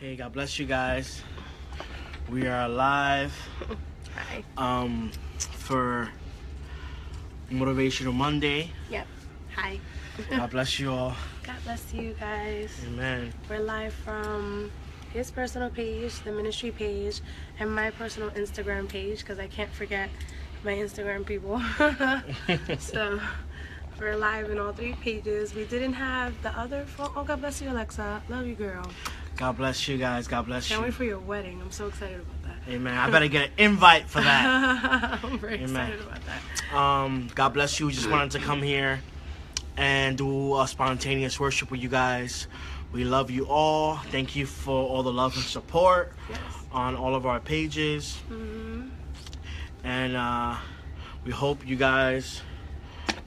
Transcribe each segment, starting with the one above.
Hey, God bless you guys. We are live Hi. um, for Motivational Monday. Yep. Hi. God bless you all. God bless you guys. Amen. We're live from his personal page, the ministry page, and my personal Instagram page because I can't forget my Instagram people. so we're live in all three pages. We didn't have the other phone. Oh, God bless you, Alexa. Love you, girl. God bless you guys. God bless Can't you. wait for your wedding. I'm so excited about that. Amen. I better get an invite for that. I'm very Amen. excited about that. Um, God bless you. We just wanted to come here and do a spontaneous worship with you guys. We love you all. Thank you for all the love and support Yes. on all of our pages. hmm And uh, we hope you guys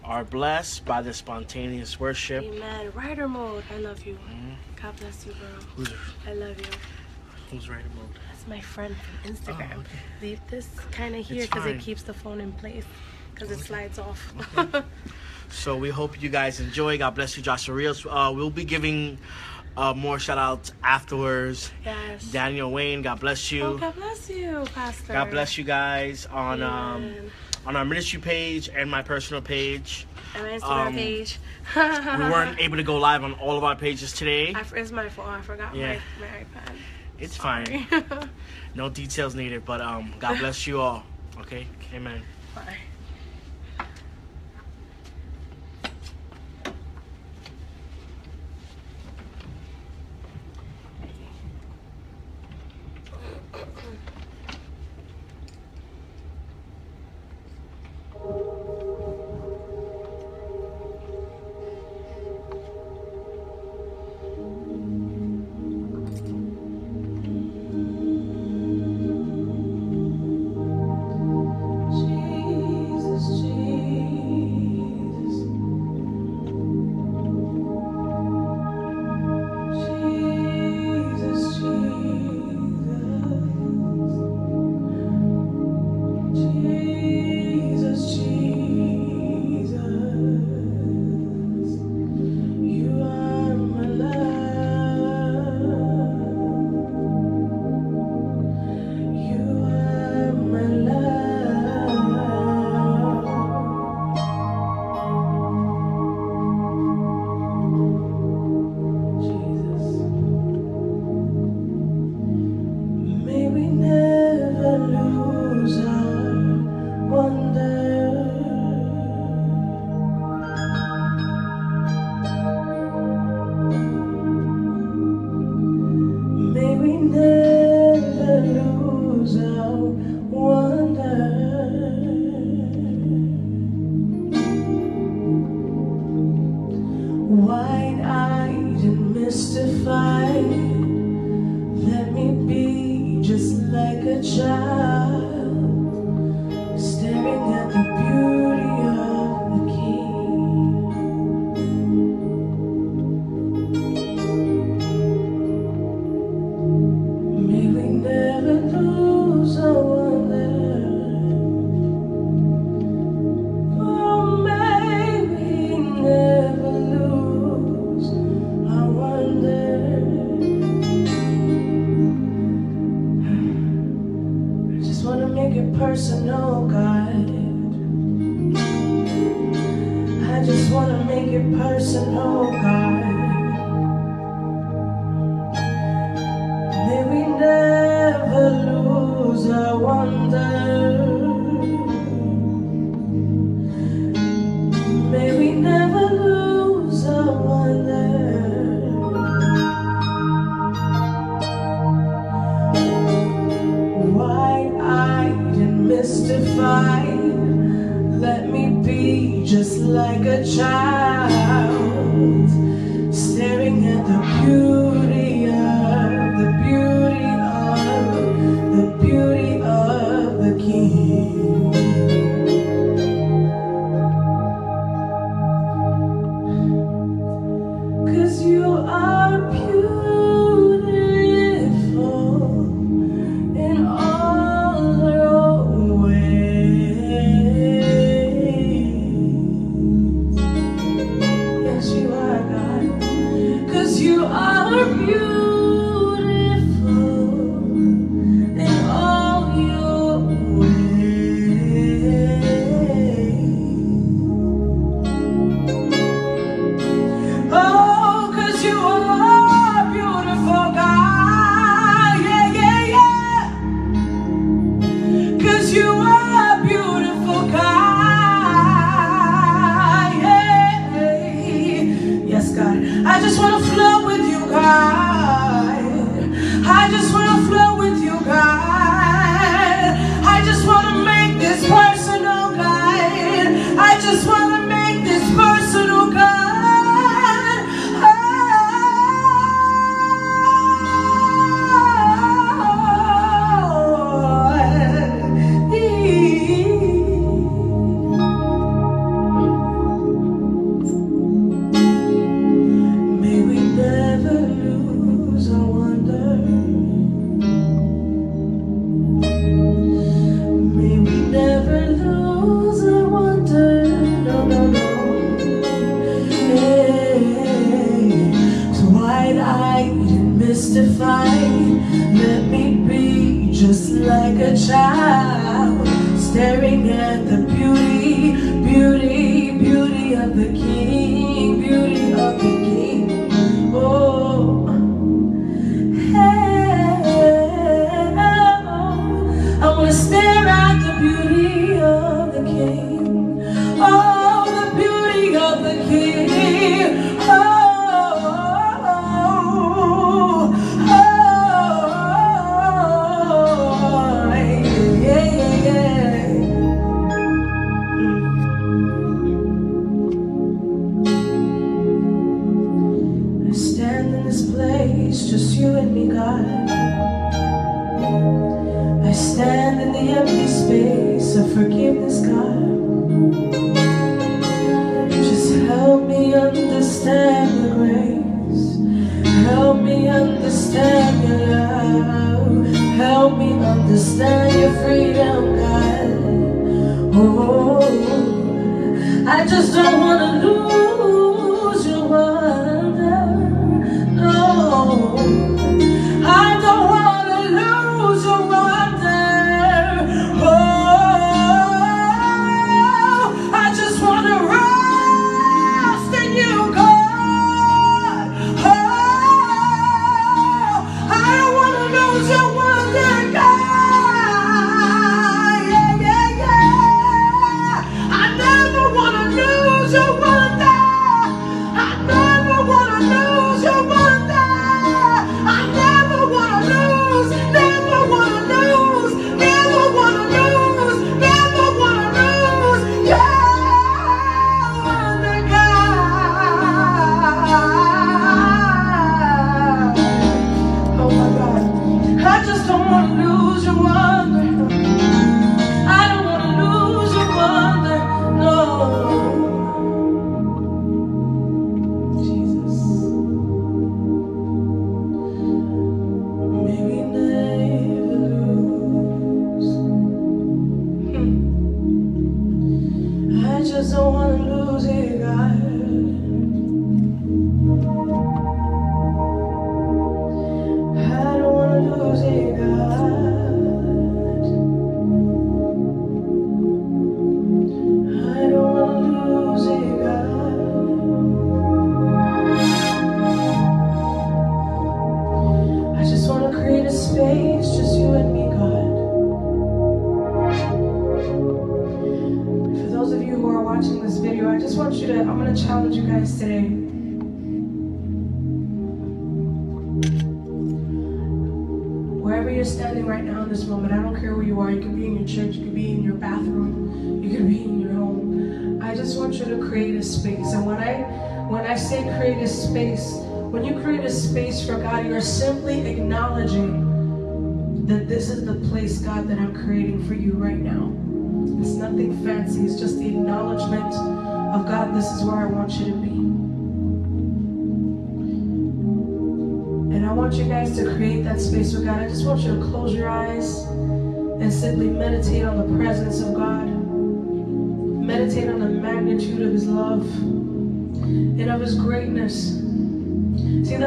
are blessed by the spontaneous worship. Amen. Rider mode. I love you. Mhm. God bless you, bro. Who's, I love you. who's right mode? That's my friend from Instagram. Oh, okay. Leave this kind of here because it keeps the phone in place because it slides off. So we hope you guys enjoy. God bless you, Joshua Rios. Uh, we'll be giving uh, more shout outs afterwards. yes. Daniel Wayne, God bless you. Oh, God bless you, Pastor. God bless you guys on um, Amen. On our ministry page and my personal page. And my Instagram um, page. We weren't able to go live on all of our pages today. I, it's my fault. I forgot Yeah. my, my iPad. It's fine. No details needed, but um, God bless you all. Okay, Amen. Bye.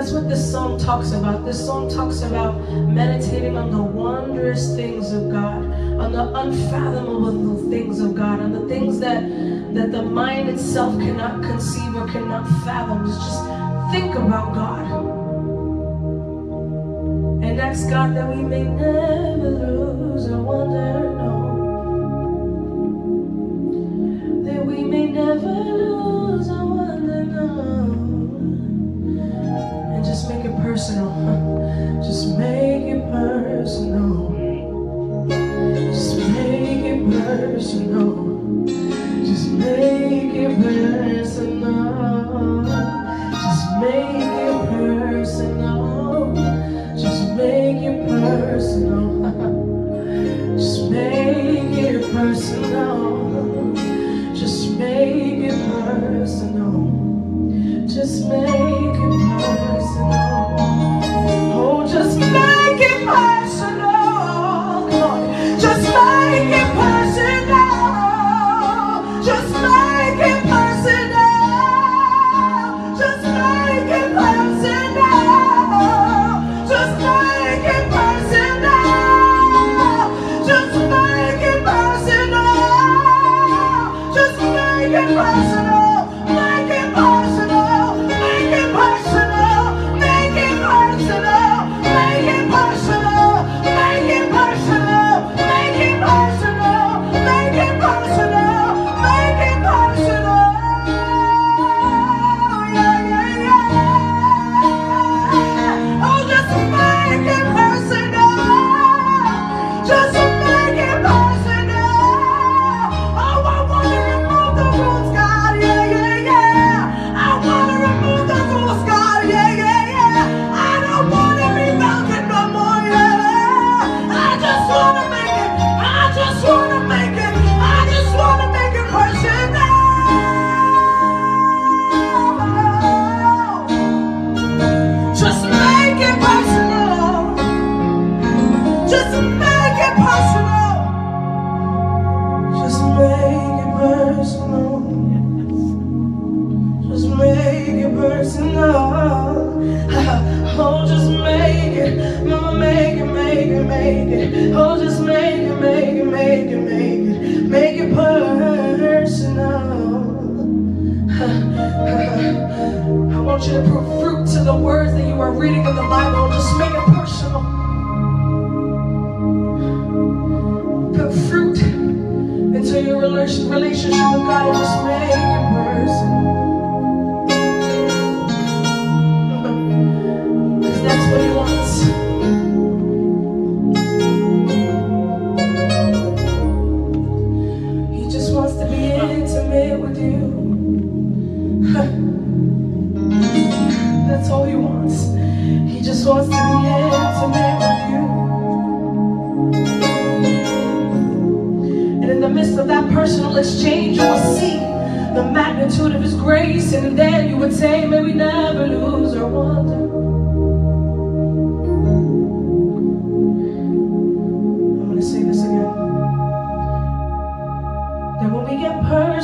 that's what this song talks about. This song talks about meditating on the wondrous things of God, on the unfathomable things of God, on the things that that the mind itself cannot conceive or cannot fathom. Just think about God. And ask God that we may never lose our wonder.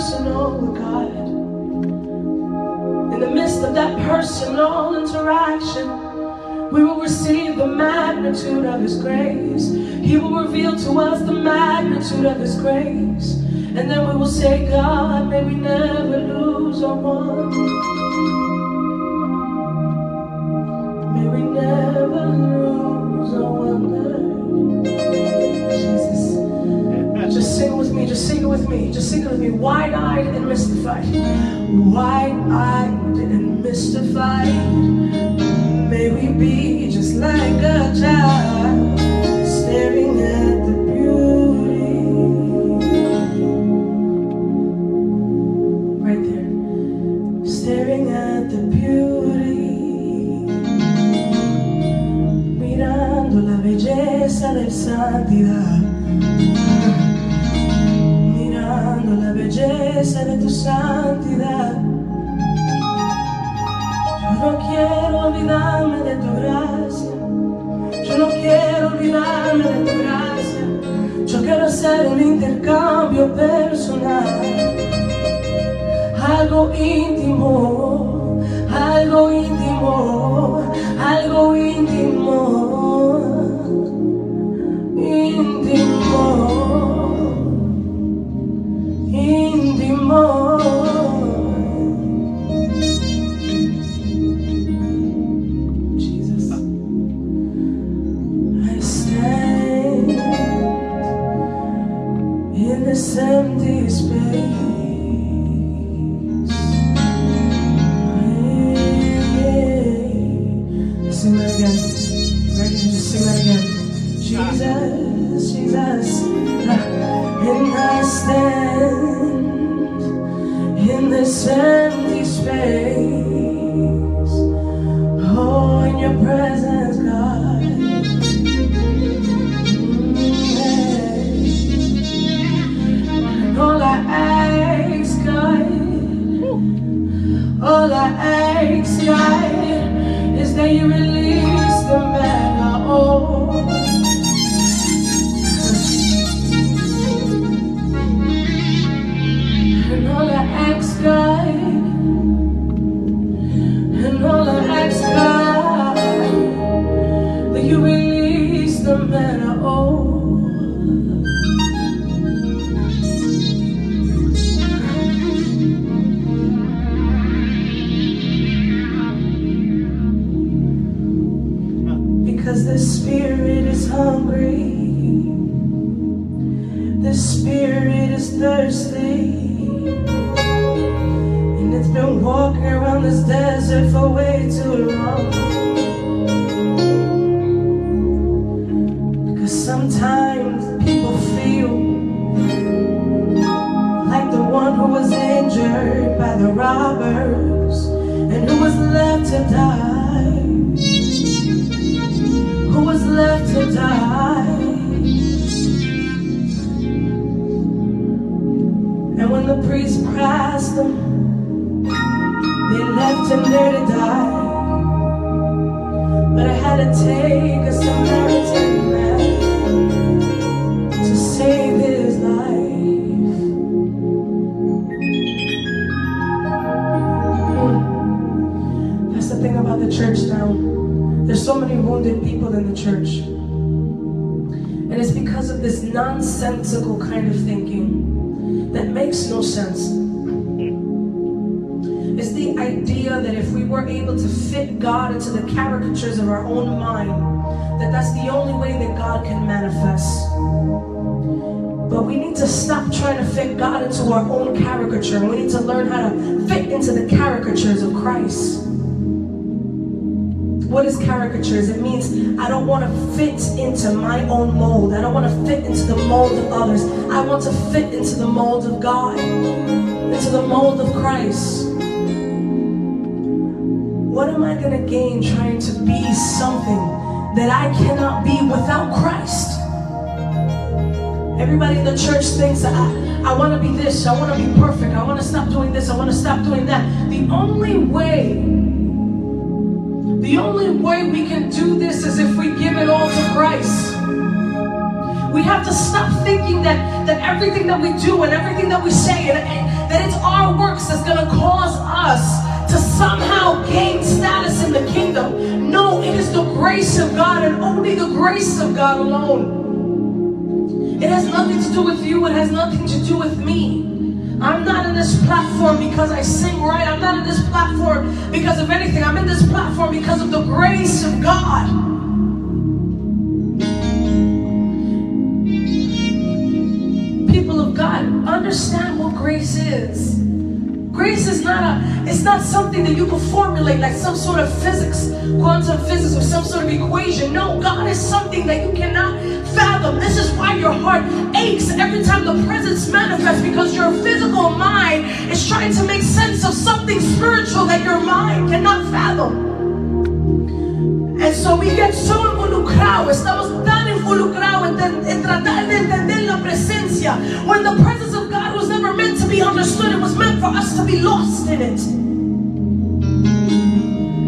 Personal with God, in the midst of that personal interaction, we will receive the magnitude of His grace. He will reveal to us the magnitude of His grace. And then we will say, God, may we never lose our one. May we never sing with me, just sing it with me, just sing it with me. Wide eyed and mystified. Wide eyed and mystified. May we be just like a child staring at the beauty. Right there. Staring at the beauty. Mirando la belleza del santidad. Santidad. Yo no quiero olvidarme de tu gracia. Yo no quiero olvidarme de tu gracia. Yo quiero hacer un intercambio personal. Algo íntimo, algo íntimo, empty space. Was left to die. And when the priest passed them, they left him there to die. But I had to take a Samaritan so many wounded people in the church. And it's because of this nonsensical kind of thinking that makes no sense. It's the idea that if we were able to fit God into the caricatures of our own mind, that that's the only way that God can manifest. But we need to stop trying to fit God into our own caricature. And we need to learn how to fit into the caricatures of Christ. What is caricatures? It means I don't want to fit into my own mold. I don't want to fit into the mold of others. I want to fit into the mold of God, into the mold of Christ. What am I going to gain trying to be something that I cannot be without Christ? Everybody in the church thinks that I, I want to be this, I want to be perfect, I want to stop doing this, I want to stop doing that. The only way, the only way we can do this is if we give it all to Christ. We have to stop thinking that, that everything that we do and everything that we say and, and that it's our works that's going to cause us to somehow gain status in the kingdom. No, it is the grace of God and only the grace of God alone. It has nothing to do with you. It has nothing to do with me. I'm not in this platform because I sing right. I'm not in this platform because of anything. I'm in this platform because of the grace of God. People of God, understand what grace is. Grace is not a, it's not something that you can formulate like some sort of physics, quantum physics or some sort of equation. No, God is something that you cannot fathom. This is why your heart aches every time the presence manifests because your physical mind is trying to make sense of something spiritual that your mind cannot fathom. And so we get so involucrados, estamos tan involucrados en, tratar de entender la presencia when the presence of meant to be understood, it was meant for us to be lost in it.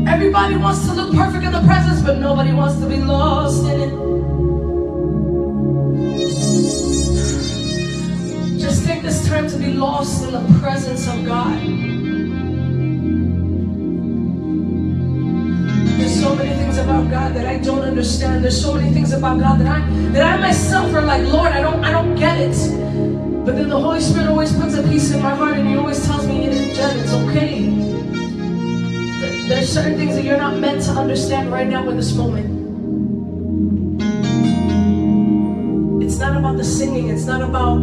Everybody wants to look perfect in the presence, but nobody wants to be lost in it. Just take this time to be lost in the presence of God. There's so many things about God that I don't understand. There's so many things about God that I that I myself are like, Lord, I don't I don't get it. But then the Holy Spirit always puts a peace in my heart and He always tells me, Jen, it's okay. There's certain things that you're not meant to understand right now in this moment. It's not about the singing, it's not about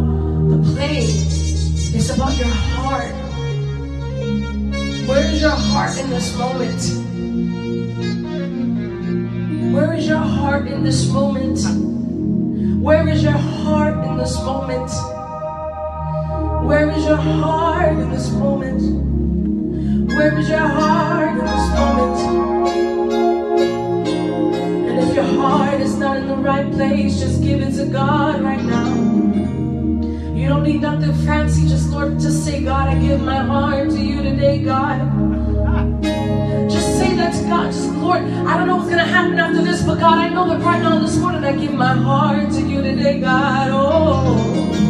the playing. It's about your heart. Where is your heart in this moment? Where is your heart in this moment? Where is your heart in this moment? Where is your heart in this moment? Where is your heart in this moment? And if your heart is not in the right place, just give it to God right now. You don't need nothing fancy, just Lord, just say, God, I give my heart to you today, God. Just say that to God. Just Lord, I don't know what's gonna happen after this, but God, I know that right now this morning I give my heart to you today, God. Oh,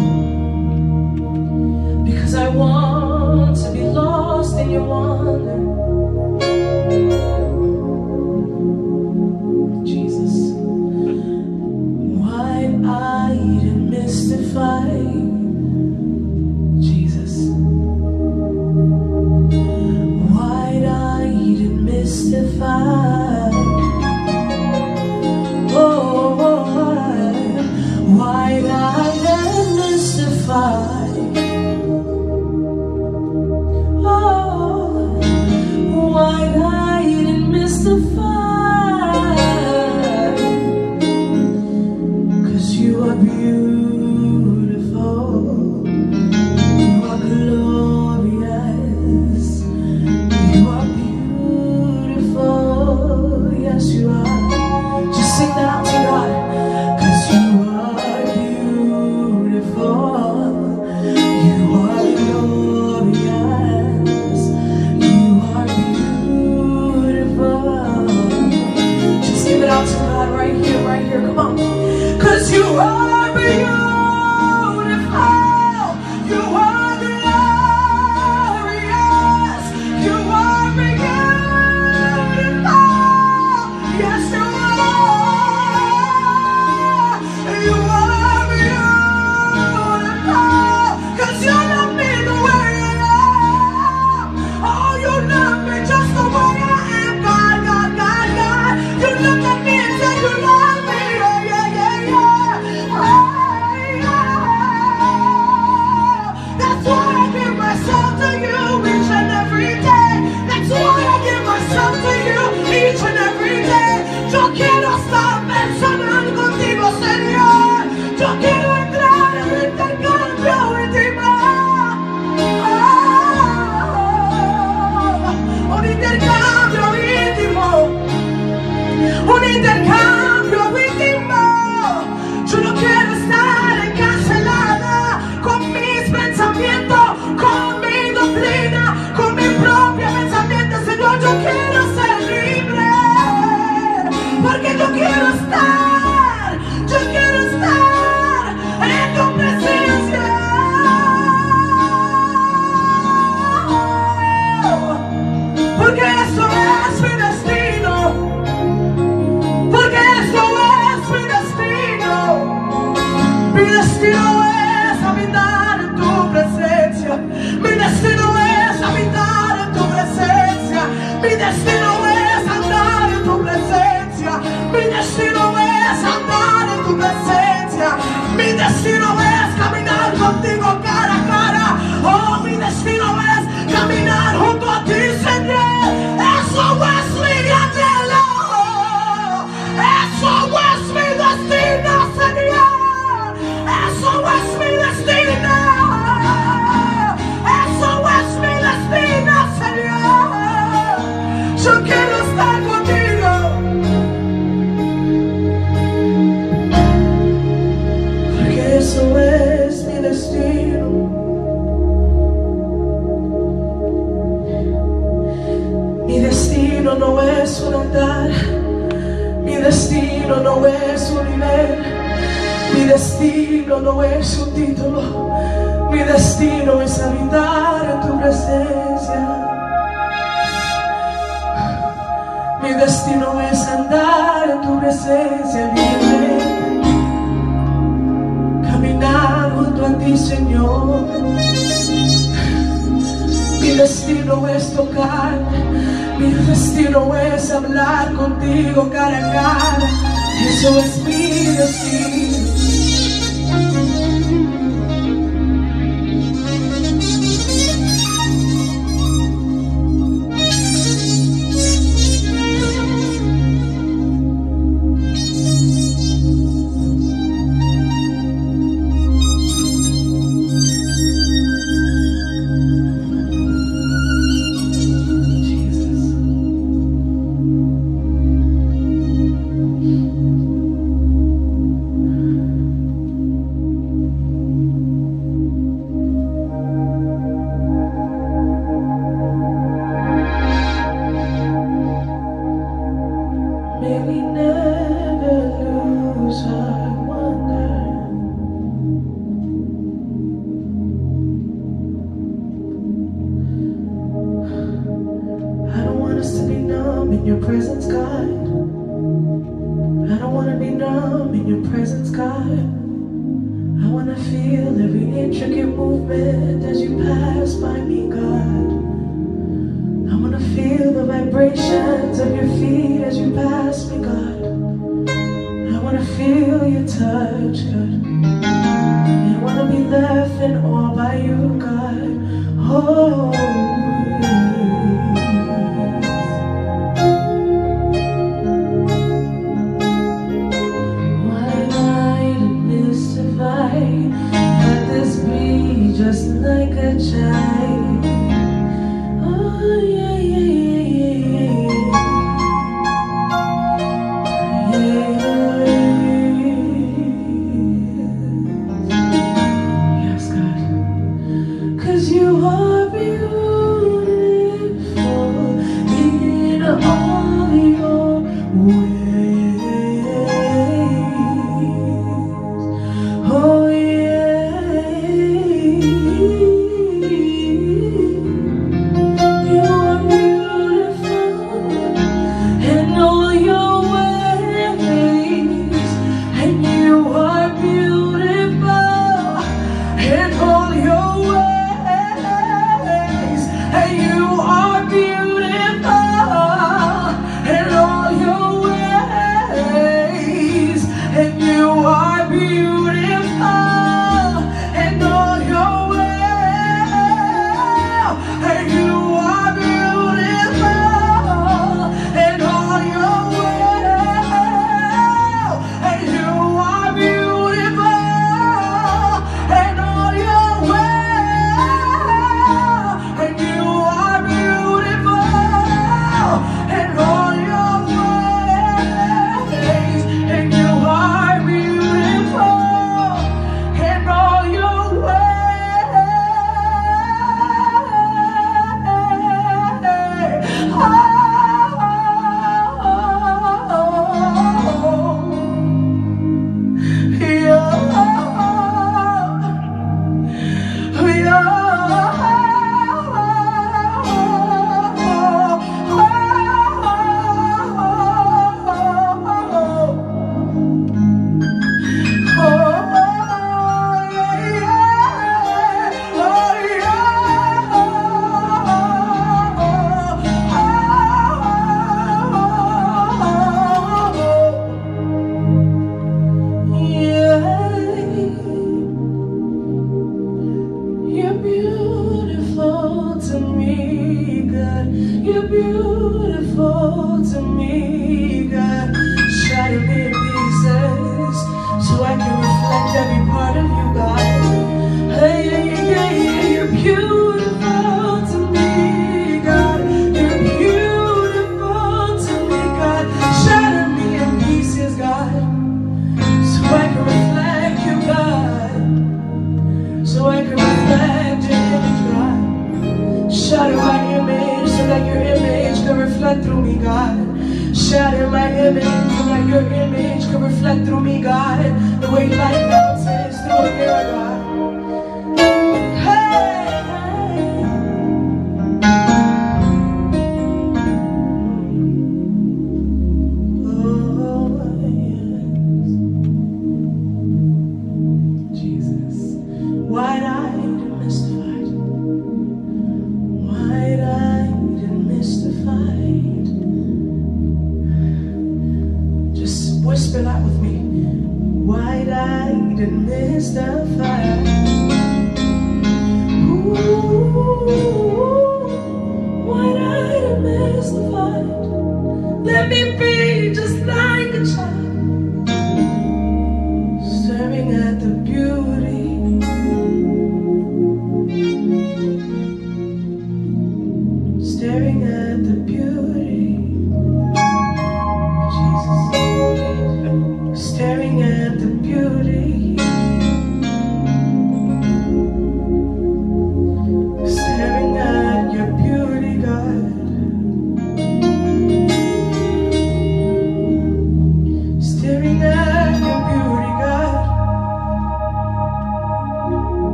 because I want to be lost in your wonder. destino es habitar en tu presencia. Mi destino es habitar en tu presencia. Mi destino es andar en tu presencia. Mi destino es andar en tu presencia. Mi destino es no es un título, mi destino es habitar en tu presencia. Mi destino es andar en tu presencia libre, caminar junto a ti, Señor. Mi destino es tocar, mi destino es hablar contigo cara a cara. Eso es mi destino.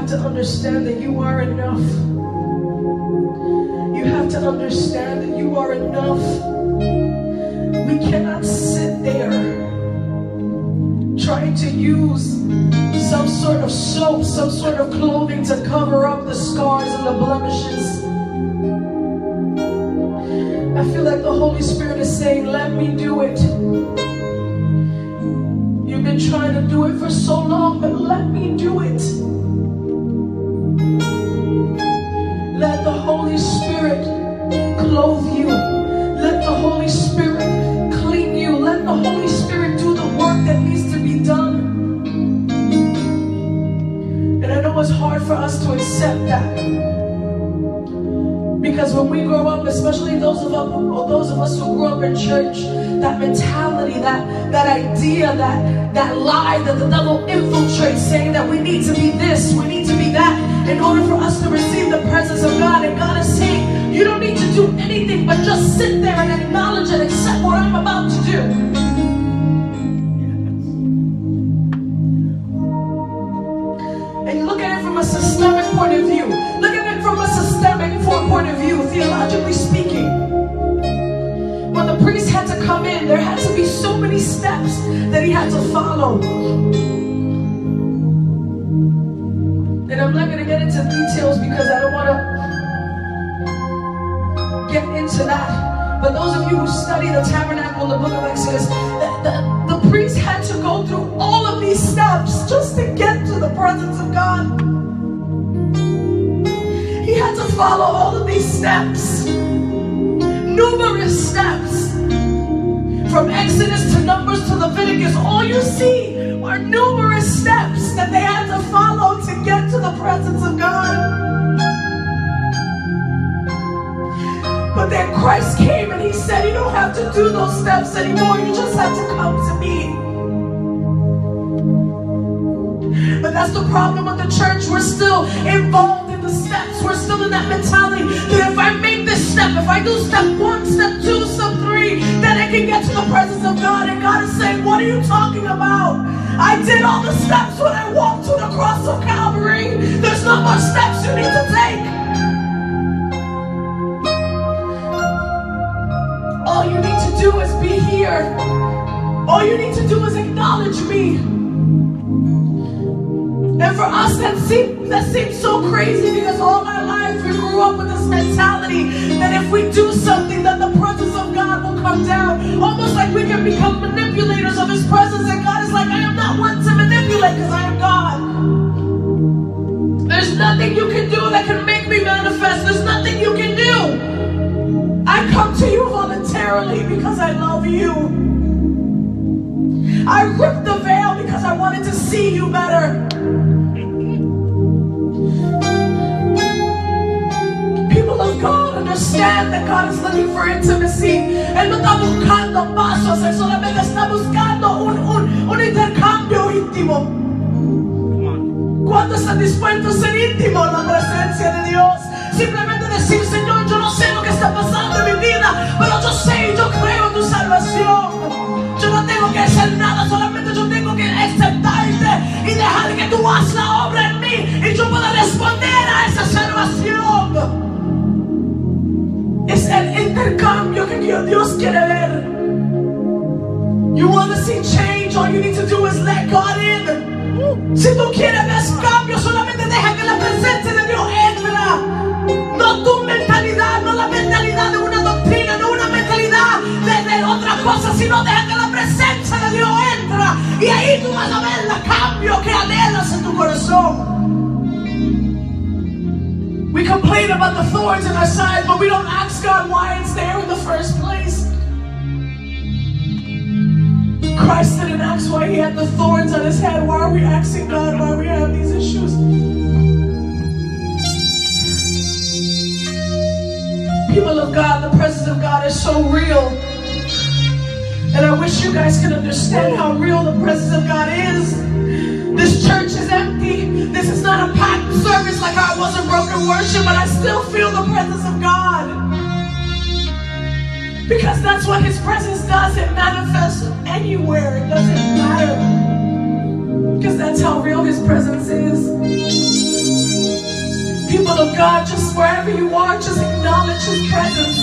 Have to understand that you are enough. You have to understand that you are enough. We cannot sit there trying to use some sort of soap, some sort of clothing to cover up the scars and the blemishes. I feel like the Holy Spirit is saying, let me do it. You've been trying to do it for so long, but let me do it. Let the Holy Spirit clothe you. Let the Holy Spirit clean you. Let the Holy Spirit do the work that needs to be done. And I know it's hard for us to accept that. Because when we grow up, especially those of us, those of us who grew up in church, that mentality, that, that idea, that, that lie that the devil infiltrates, saying that we need to be this, we need to be that, in order for us to receive the presence of God. And God is saying, you don't need to do anything but just sit there and acknowledge and accept what I'm about to do. And look at it from a systemic point of view. Look at it from a systemic point of view, theologically speaking. When the priest had to come in, there had to be so many steps that he had to follow. And I'm not going to get into details because I don't want to get into that. But those of you who study the tabernacle in the book of Exodus, the, the, the priest had to go through all of these steps just to get to the presence of God. He had to follow all of these steps, numerous steps. From Exodus to Numbers to Leviticus, all you see are numerous steps that they had to follow presence of God. But then Christ came and he said, You don't have to do those steps anymore. You just have to come to me. But that's the problem with the church. We're still involved in the steps. We're still in that mentality that if I make this step, if I do step one, step two, step three, then I can get to the presence of God. And God is saying, What are you talking about? I did all the steps when I walked to the cross of Calvary. There's not much steps you need to take. All you need to do is be here. All you need to do is acknowledge me. And for us, that seems that seems so crazy because all lives we grew up with this mentality that if we do something, then the presence of God will come down. Almost like we can become manipulators of His presence, and God is like, I am not one to manipulate because I am God. There's nothing you can do that can make me manifest. There's nothing you can do. I come to you voluntarily because I love you. I ripped the veil because I wanted to see you better. Understand that God is looking for intimacy. Él no está buscando pasos, Él solamente está buscando un, un, un intercambio íntimo. ¿Cuánto están dispuestos a ser íntimos en la presencia de Dios? Simplemente decir, Señor, yo no sé lo que está pasando en mi vida, pero yo sé y yo creo en tu salvación. Yo no tengo que hacer nada, solamente yo tengo que aceptarte y dejar que tú hagas que Dios quiere ver. You want to see change, all you need to do is let God in. Si tú quieres ver cambio, solamente deja que la presencia de Dios entra. No tu mentalidad, no la mentalidad de una doctrina, no una mentalidad de, de otra cosa, sino deja que la presencia de Dios entra. Y ahí tú vas a ver el cambio que anhelas en tu corazón. We complain about the thorns in our side, but we don't ask God why it's there in the first place. Christ didn't ask why he had the thorns on his head. Why are we asking God why we have these issues? People of God, the presence of God is so real. And I wish you guys could understand how real the presence of God is. This church empty. This is not a packed service. like I wasn't broken worship, but I still feel the presence of God. Because that's what His presence does. It manifests anywhere. It doesn't matter. Because that's how real His presence is. People of God, just wherever you are, just acknowledge His presence.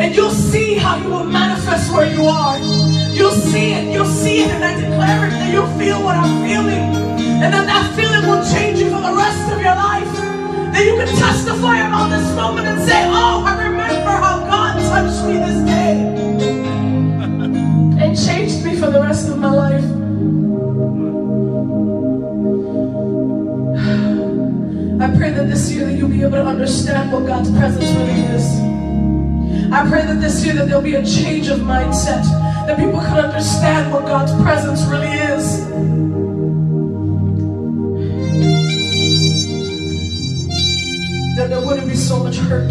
And you'll see how He will manifest where you are. You'll see it. You'll see it. And I declare it that you'll feel what I'm feeling. And then that feeling will change you for the rest of your life. That you can testify about this moment and say, Oh, I remember how God touched me this day. and changed me for the rest of my life. I pray that this year that you'll be able to understand what God's presence really is. I pray that this year that there'll be a change of mindset, that people can understand what God's presence really is. That there wouldn't be so much hurt.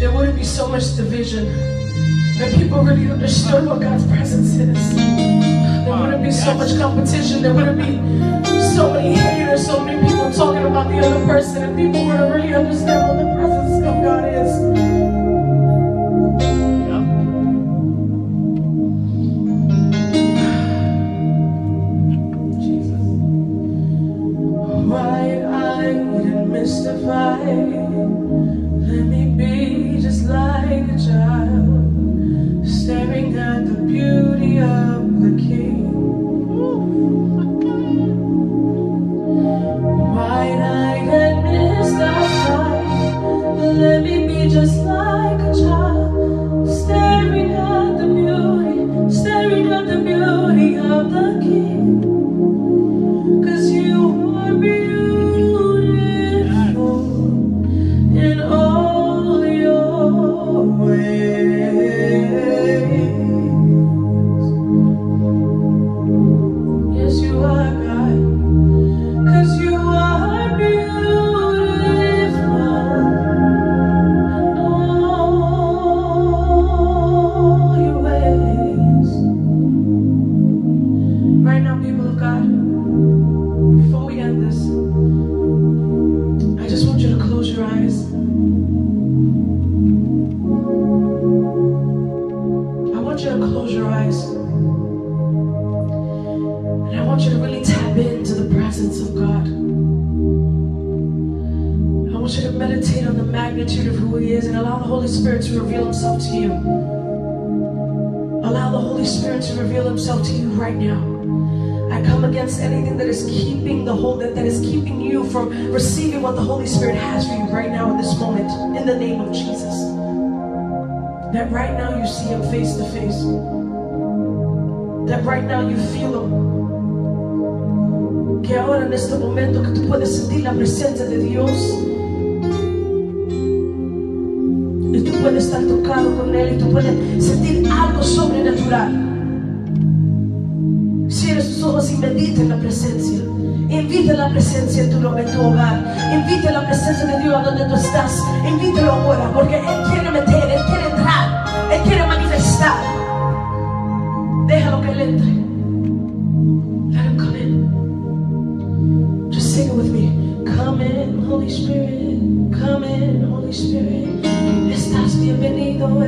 There wouldn't be so much division. That people really understood what God's presence is. There wouldn't be so much competition. There wouldn't be so many haters, so many people talking about the other person, and people wouldn't really understand what the presence of God is.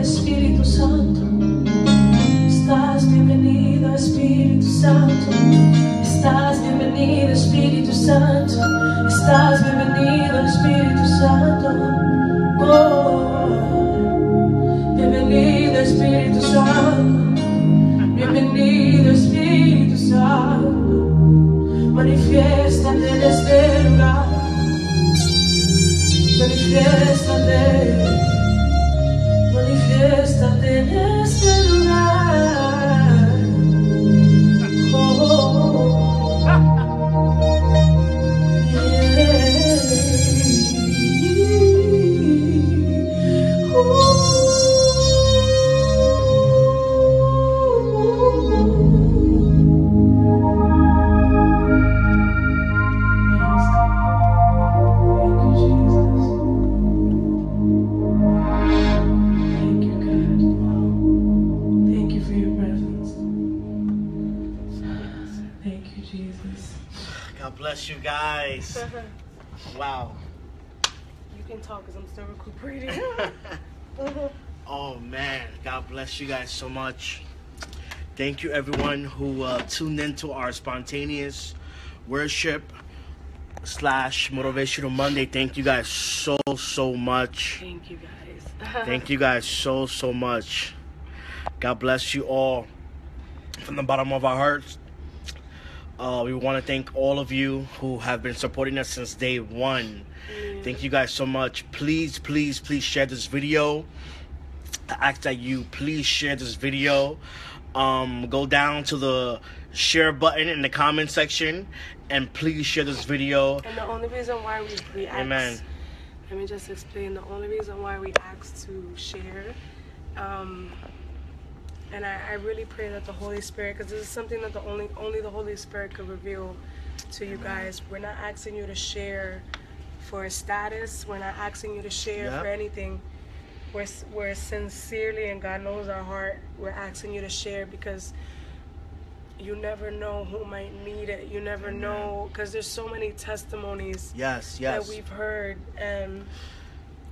Espíritu Santo. Guys so much. Thank you everyone who uh, tuned into our spontaneous worship slash motivational Monday. Thank you guys so so much. Thank you guys. Thank you guys so so much. God bless you all from the bottom of our hearts. Uh, we want to thank all of you who have been supporting us since day one. Thank you guys so much. Please, please, please share this video. I ask that you please share this video. Um, go down to the share button in the comment section and please share this video. And the only reason why we, we asked, Amen. let me just explain the only reason why we asked to share. Um, and I, I really pray that the Holy Spirit, because this is something that the only only the Holy Spirit could reveal to you guys. We're not asking you to share for a status. We're not asking you to share Yep. for anything. We're we're sincerely, and God knows our heart. We're asking you to share because you never know who might need it. You never know because there's so many testimonies Yes, that we've heard and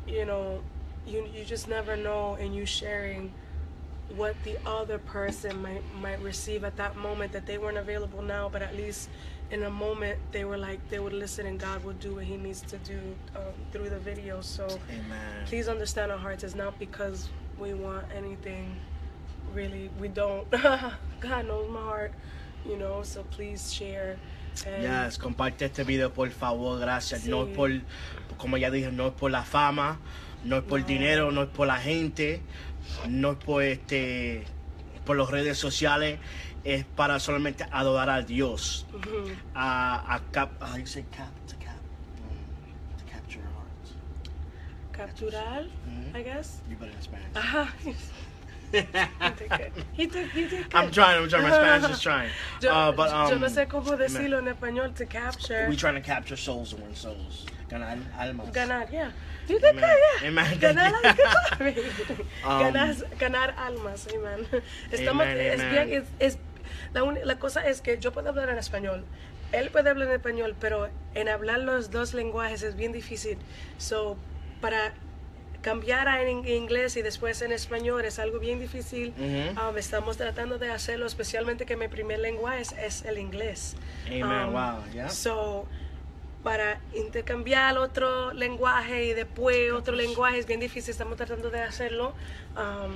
you know you you just never know and you sharing what the other person might might receive at that moment that they weren't available now but at least in a moment they were like they would listen and God would do what he needs to do um, through the video so Amen. please understand our hearts it's not because we want anything really we don't God knows my heart you know so please share and Yes, comparte este video por favor, gracias. Sí. No por, como ya dije, no es por la fama, no es por No. dinero, no es por la gente, no es por este, por las redes sociales, es para solamente adorar a Dios, Mhm. a, a cap, how you say cap, to cap, Mm, to capture hearts. capturar Mhm. I guess You better in Spanish. Ajá. He did. He did. I'm trying, I'm trying. My Spanish is trying. Yo, Uh, but yo um, no sé cómo decirlo en español to capture. we trying to capture souls and win souls. Ganar almas. Ganar, yeah. You did good, yeah. Amen. Ganar, almas. Um, ganar, ganar almas, amen. Estamos, Amen, es amen. bien, es, es- la, uni- la cosa es que yo puedo hablar en español. Él puede hablar en español, pero en hablar los dos lenguajes es bien difícil. So, para cambiar a en inglés y después en español es algo bien difícil. Mhm. Um, estamos tratando de hacerlo, especialmente que mi primer lenguaje es, es el inglés. Amen. Um, wow. Yeah. So, para intercambiar otro lenguaje y después otro lenguaje es bien difícil, estamos tratando de hacerlo. Um,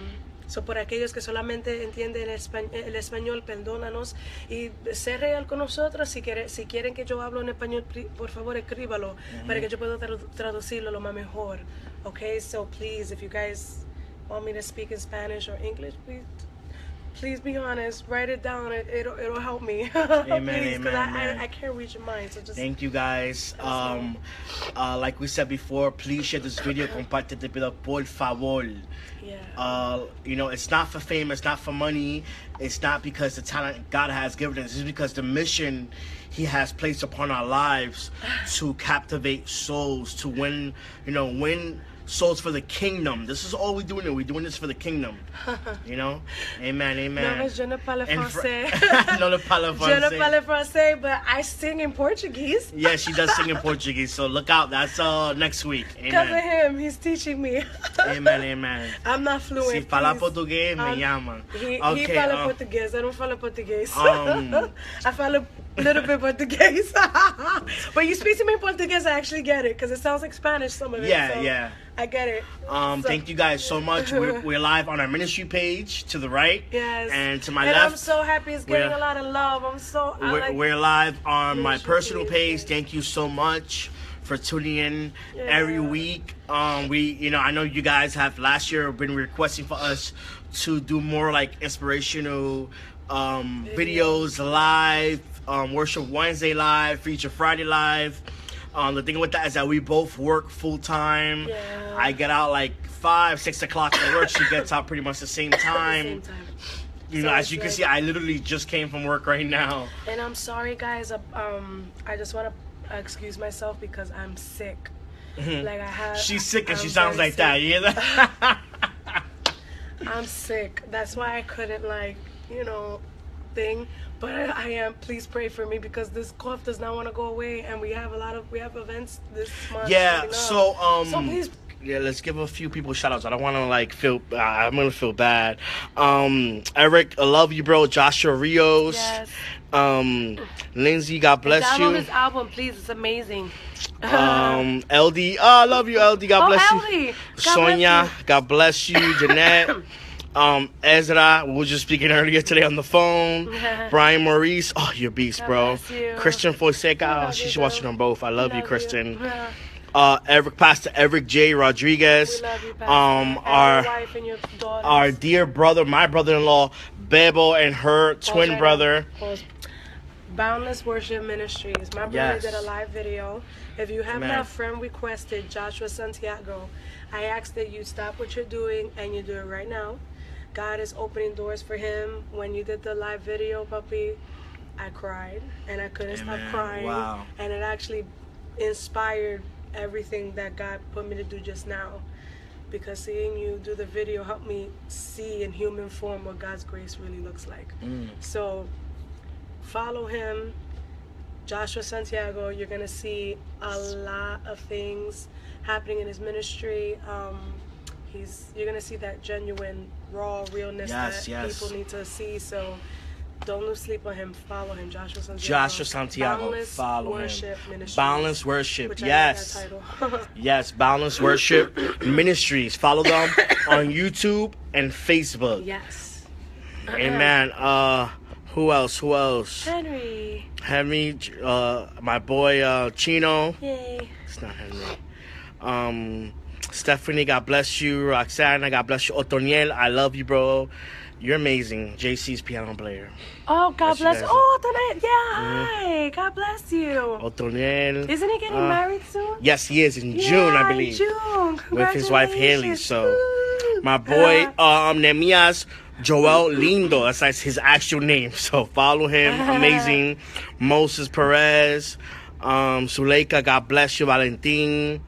so, por aquellos que solamente entienden el, espa- el español, perdónanos y sé real con nosotros. Si, quiere, si quieren que yo hable en español, por favor escríbalo para que yo pueda tradu- traducirlo lo más mejor. Okay, so please, if you guys want me to speak in Spanish or English, please please be honest. Write it down. It, it'll, it'll help me. Amen, Please, amen, I, amen. I, I can't read your mind. So just Thank you guys. Um, uh, like we said before, please share this video. Comparte video, por favor. yeah. Uh, you know, it's not for fame, it's not for money, it's not because the talent God has given us, it's because the mission He has placed upon our lives to captivate souls, to win, you know, win souls for the kingdom. This is all we're doing. We're doing this for the kingdom. You know? Amen, amen. no parle And fr- français. no le parle Yo no français. parle français, but I sing in Portuguese. Yeah, she does sing in Portuguese, so look out. That's uh next week. Because of him, he's teaching me. Amen, amen. I'm not fluent. Si fala português, me Um, llama. He, he Okay, fala uh, português. I don't fala português. Um, I fala little bit português. but you speak to me in Portuguese, I actually get it because it sounds like Spanish. Some of it. Yeah, so yeah. I get it. Um, So- thank you guys so much. We're, we're live on our ministry page to the right. Yes. And to my left. and I'm so happy it's getting a lot of love. I'm so. We're, like, we're live on my personal page, page. Thank you so much for tuning in Yeah. every week. Um, we, you know, I know you guys have last year been requesting for us to do more like inspirational um, videos live, um, worship Wednesday live, feature Friday live. Um, the thing with that is that we both work full time. Yeah. I get out like five, six o'clock from work. She gets out pretty much the same time. Same time. You So know, as you can see, I literally just came from work right now. And I'm sorry, guys. uh, Um, I just want to excuse myself because I'm sick. Like I have. Mm-hmm. She's sick and she I'm sounds very like that. sick. You hear that? I'm sick. That's why I couldn't like, you know, thing, but I, I am. Please pray for me because this cough does not want to go away, and we have a lot of we have events this month. Yeah. So um. so please Yeah, let's give a few people shout outs. I don't want to like feel. Uh, I'm gonna feel bad. Um, Eric, I love you, bro. Joshua Rios. Yes. Um, Lindsay, God bless download you. This album, please. It's amazing. Um, LD, oh, I love you, LD. God oh, bless LD. you. God bless Sonia, you. God bless you. Jeanette, um, Ezra, we were just speaking earlier today on the phone. Brian Maurice, oh, you're a beast, bro. you. Christian Fonseca, oh, love she's you, watching them both. I love, We you, Christian. Yeah. Uh, Eric, Pastor Eric J. Rodriguez. We love you, Pastor. Um, our wife and your our dear brother, my brother-in-law, Bebo, and her twin brother. Boundless Worship Ministries. My brother Yes. did a live video. If you have Amen. not friend requested Joshua Santiago, I ask that you stop what you're doing and you do it right now. God is opening doors for him. When you did the live video, puppy, I cried and I couldn't Amen. stop crying. Wow. And it actually inspired everything that God put me to do just now. Because seeing you do the video helped me see in human form what God's grace really looks like. Mm. So follow him, Joshua Santiago. You're gonna see a lot of things happening in his ministry. Um, he's you're gonna see that genuine, raw realness Yes, that yes. people need to see. So don't lose sleep on him. Follow him, Joshua Santiago. Joshua Santiago, Boundless follow Worship him. Ministries, Boundless Worship, yes. like that title. Yes, Boundless Worship Ministries. Follow them on YouTube and Facebook. yes. Amen. Uh, who else? Who else? Henry. Henry, uh, my boy uh, Chino. Yay. It's not Henry. Um, Stephanie, God bless you. Roxana, God bless you. Otoniel, I love you, bro. You're amazing. JC's piano player. Oh, God bless. guys- Oh, tonight. Yeah, hi. God bless you. Otoniel. Isn't he getting Uh, married soon? Yes, he is in June, I Yeah, in believe. June. With his wife Haley. So, my boy, Uh, um, Nemias Joel Lindo. That's like his actual name. So follow him. Amazing. Moses Perez. Um, Suleika, God bless you. Valentin.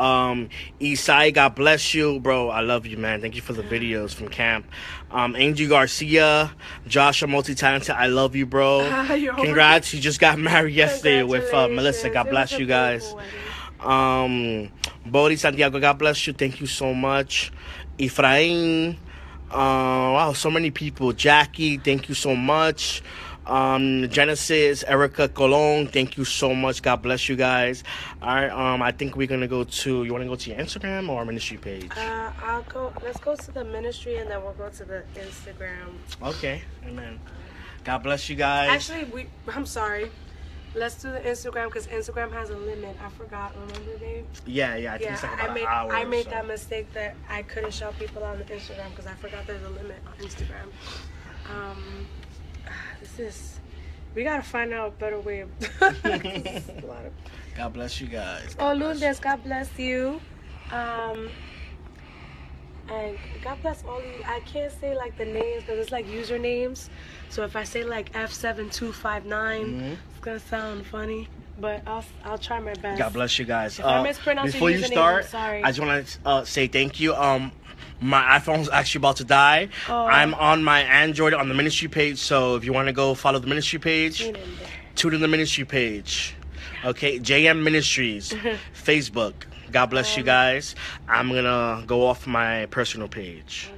Um, Isai, God bless you, bro. I love you, man. Thank you for the videos from camp. Um, Angie Garcia, Joshua, multi-talented. I love you, bro. Congrats, you just got married yesterday with uh, Melissa. God bless you guys. Um, Bodhi Santiago, God bless you. Thank you so much. Ephraim, uh, wow, so many people. Jackie, thank you so much. Um, Genesis, Erica Colon, thank you so much. God bless you guys. All right, um, I think we're gonna go to. You want to go to your Instagram or ministry page? Uh, I'll go. Let's go to the ministry and then we'll go to the Instagram. Okay, amen. God bless you guys. Actually, we. I'm sorry. Let's do the Instagram because Instagram has a limit. I forgot. Remember, Dave? yeah, yeah, I think Yeah, it's like I about made an hour. I made so. that mistake that I couldn't show people on Instagram because I forgot there's a limit on Instagram. Um, this is we gotta find out a better way. Of, a lot of God bless you guys. Oh, God you. Lourdes, God bless you. Um, and God bless all you. I can't say like the names because it's like usernames. So if I say like F7259, Mhm. it's gonna sound funny. But I'll I'll try my best. God bless you guys. Uh, before you username, start. I just want to uh, say thank you. Um, my iPhone's actually about to die. Oh. I'm on my Android on the ministry page, so if you want to go follow the ministry page, Tune in tune in the ministry page. Okay, JM Ministries, Facebook. God bless you um, guys. I'm gonna go off my personal page.